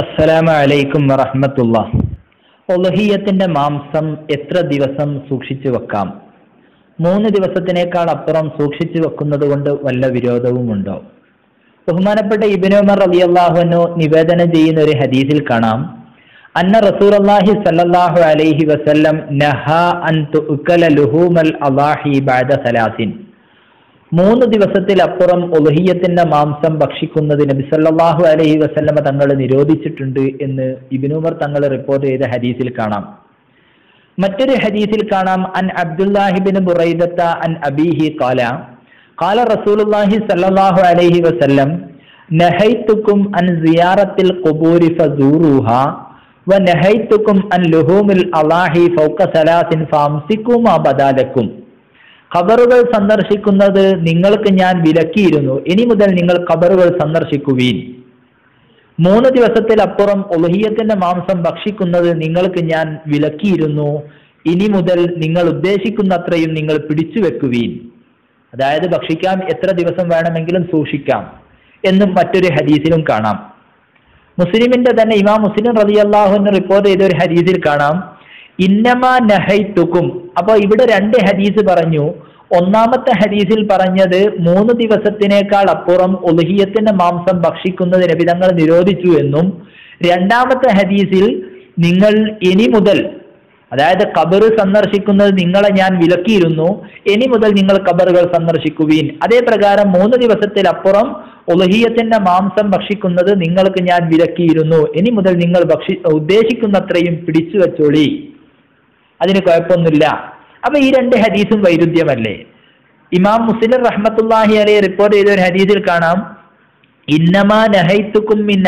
അസ്സലാമു അലൈക്കും വറഹ്മത്തുള്ള. ഒലഹിയത്തിന്റെ മാംസം എത്ര ദിവസം സൂക്ഷിച്ചു വെക്കാം? മൂന്ന് ദിവസത്തിനേക്കാൾ അപ്പുറം സൂക്ഷിച്ചു വെക്കുന്നത് കൊണ്ട് വല്ല വിരോധവുമുണ്ടോ? ബഹുമാനപ്പെട്ട ഇബിനുമർ അള്ളാഹുനോ നിവേദനം ചെയ്യുന്ന ഒരു ഹദീസിൽ കാണാം. അന്ന റസൂർ അള്ളാഹി സല്ലാഹു അലൈഹി വസല്ലം നഹ അൻ തുക്കല ലുഹൂമൽ അളാഹി ബാദ സലാസിൻ. മൂന്ന് ദിവസത്തിലപ്പുറം ഒലഹിയത്തിന്റെ മാംസം ഭക്ഷിക്കുന്നതിന് ബിസല്ലാഹു അലഹി അലൈഹി വസല്ലമ തങ്ങൾ നിരോധിച്ചിട്ടുണ്ട് എന്ന് ഇബിനുമർ തങ്ങൾ റിപ്പോർട്ട് ചെയ്ത ഹദീസിൽ കാണാം. മറ്റൊരു ഹദീസിൽ കാണാം അൻ അബ്ദുല്ലാഹിബിൻ ബുറൈദത്ത അൻ അബീഹി കാല കാല റസൂലുള്ളാഹി സല്ലാഹു അലൈഹി വസല്ലം നഹൈത്തുക്കും അൻ സിയാറത്തിൽ ഖുബൂരി ഫസൂറുഹ വനഹൈതുക്കും അൻ ലുഹൂമിൽ അളാഹി ഫൗക സലാസിൻ ഫാംസിക്കും മാ ബദാലക്കും. ഖബറുകൾ സന്ദർശിക്കുന്നത് നിങ്ങൾക്ക് ഞാൻ വിലക്കിയിരുന്നു. ഇനി മുതൽ നിങ്ങൾ ഖബറുകൾ സന്ദർശിക്കുവീൻ. മൂന്ന് ദിവസത്തിലപ്പുറം ഒലഹിയത്തിന്റെ മാംസം ഭക്ഷിക്കുന്നത് നിങ്ങൾക്ക് ഞാൻ വിലക്കിയിരുന്നു. ഇനി മുതൽ നിങ്ങൾ ഉദ്ദേശിക്കുന്നത്രയും നിങ്ങൾ പിടിച്ചു വെക്കുവീൻ. അതായത് ഭക്ഷിക്കാം എത്ര ദിവസം വേണമെങ്കിലും സൂക്ഷിക്കാം എന്നും മറ്റൊരു ഹദീസിലും കാണാം. മുസ്ലിമിന്റെ തന്നെ ഇമാം മുസ്ലിം റലി എന്ന് റിപ്പോർട്ട് ചെയ്ത ഒരു ഹദീസിൽ കാണാം. ഇന്നമാ നഹൈത്തുക്കും. അപ്പൊ ഇവിടെ രണ്ട് ഹദീസ് പറഞ്ഞു. ഒന്നാമത്തെ ഹദീസിൽ പറഞ്ഞത് മൂന്ന് ദിവസത്തിനേക്കാൾ അപ്പുറം ഒലുഹിയത്തിന്റെ മാംസം ഭക്ഷിക്കുന്നത് നബിതങ്ങൾ നിരോധിച്ചു എന്നും രണ്ടാമത്തെ ഹദീസിൽ നിങ്ങൾ ഇനി മുതൽ അതായത് കബർ സന്ദർശിക്കുന്നത് നിങ്ങളെ ഞാൻ വിലക്കിയിരുന്നു ഇനി മുതൽ നിങ്ങൾ കബറുകൾ സന്ദർശിക്കുവീൻ. അതേ പ്രകാരം മൂന്ന് ദിവസത്തിലപ്പുറം ഒലഹിയത്തിന്റെ മാംസം ഭക്ഷിക്കുന്നത് നിങ്ങൾക്ക് ഞാൻ വിലക്കിയിരുന്നു. ഇനി മുതൽ നിങ്ങൾ ഭക്ഷി ഉദ്ദേശിക്കുന്നത്രയും പിടിച്ചു വെച്ചോളി അതിന് കുഴപ്പമൊന്നുമില്ല. അപ്പൊ ഈ രണ്ട് ഹദീസും വൈരുദ്ധ്യമല്ലേ? ഇമാം മുസ്ലിം റഹ്മത്തുല്ലാഹി അലൈ റിപ്പോർട്ട് ചെയ്ത ഒരു ഹദീസിൽ കാണാം. ഇന്നമാ നഹൈത്തുക്കും മിൻ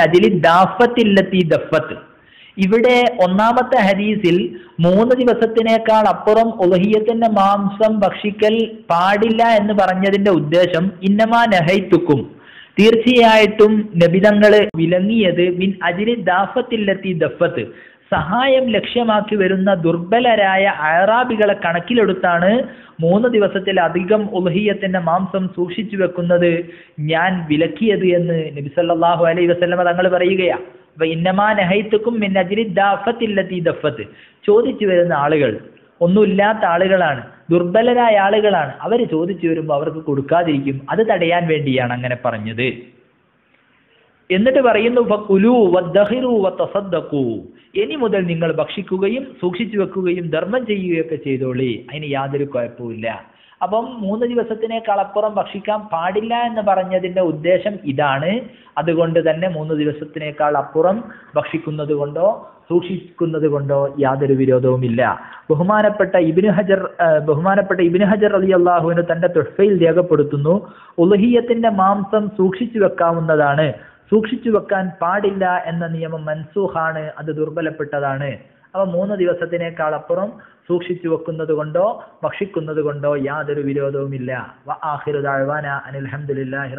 ഇവിടെ ഒന്നാമത്തെ ഹദീസിൽ മൂന്ന് ദിവസത്തിനേക്കാൾ അപ്പുറം ഉലഹിയത്തിന്റെ മാംസം ഭക്ഷിക്കൽ പാടില്ല എന്ന് പറഞ്ഞതിന്റെ ഉദ്ദേശം ഇന്നമാ നഹൈത്തുക്കും. തീർച്ചയായിട്ടും നബിതങ്ങൾ വിലങ്ങിയത് മിൻ അജിലി ദാഫത്തില്ലത്തി ദഫത്ത്. സഹായം ലക്ഷ്യമാക്കി വരുന്ന ദുർബലരായ അയറാബികളെ കണക്കിലെടുത്താണ് മൂന്ന് ദിവസത്തിലധികം ഉൽഹിയത്തിന്റെ മാംസം സൂക്ഷിച്ചു വെക്കുന്നത്. ഞാൻ വിലക്കിയത് എന്ന് നബി സല്ലല്ലാഹു അലൈഹി വസല്ലമ തങ്ങൾ പറയുകയാ. അപ്പൊ ഇന്നമാ നെഹൈത്തുക്കും ദഫത്തില്ലത്തി ദാഫത്തില്ലത്തി ദഫത്ത്. ചോദിച്ചു വരുന്ന ആളുകൾ ഒന്നുമില്ലാത്ത ആളുകളാണ് ദുർബലരായ ആളുകളാണ്. അവർ ചോദിച്ചു വരുമ്പോൾ അവർക്ക് കൊടുക്കാതിരിക്കും. അത് തടയാൻ വേണ്ടിയാണ് അങ്ങനെ പറഞ്ഞത്. എന്നിട്ട് പറയുന്നു ഫക്കുലു വദ്ദഹിറു വത്തസദ്ദഖു ഇനി മുതൽ നിങ്ങൾ ഭക്ഷിക്കുകയും സൂക്ഷിച്ചു വെക്കുകയും ധർമ്മം ചെയ്യുകയൊക്കെ ചെയ്തോളി. അതിന് യാതൊരു കുഴപ്പമില്ല അപ്പം മൂന്ന് ദിവസത്തിനേക്കാളപ്പുറം ഭക്ഷിക്കാൻ പാടില്ല എന്ന് പറഞ്ഞതിന്റെ ഉദ്ദേശം ഇതാണ്. അതുകൊണ്ട് തന്നെ മൂന്ന് ദിവസത്തിനേക്കാൾ അപ്പുറം ഭക്ഷിക്കുന്നത് കൊണ്ടോ സൂക്ഷിക്കുന്നത് കൊണ്ടോ യാതൊരു വിരോധവുമില്ല ബഹുമാനപ്പെട്ട ഇബിന് ഹജർ ബഹുമാനപ്പെട്ട ഇബിന് ഹജർ അലി അള്ളാഹുവിന് തന്റെ തുഹഫയിൽ രേഖപ്പെടുത്തുന്നു ഉലഹിയത്തിന്റെ മാംസം സൂക്ഷിച്ചു വെക്കാവുന്നതാണ്. സൂക്ഷിച്ചു വെക്കാൻ പാടില്ല എന്ന നിയമം മൻസൂഹാണ് അത് ദുർബലപ്പെട്ടതാണ്. അവ മൂന്ന് ദിവസത്തിനേക്കാൾ അപ്പുറം സൂക്ഷിച്ചു വെക്കുന്നത് കൊണ്ടോ ഭക്ഷിക്കുന്നത് കൊണ്ടോ യാതൊരു വിരോധവുമില്ല. വ ആഖിറു ദഅവാന റബുല്ലാലമീൻ ഹംദുലില്ലാഹി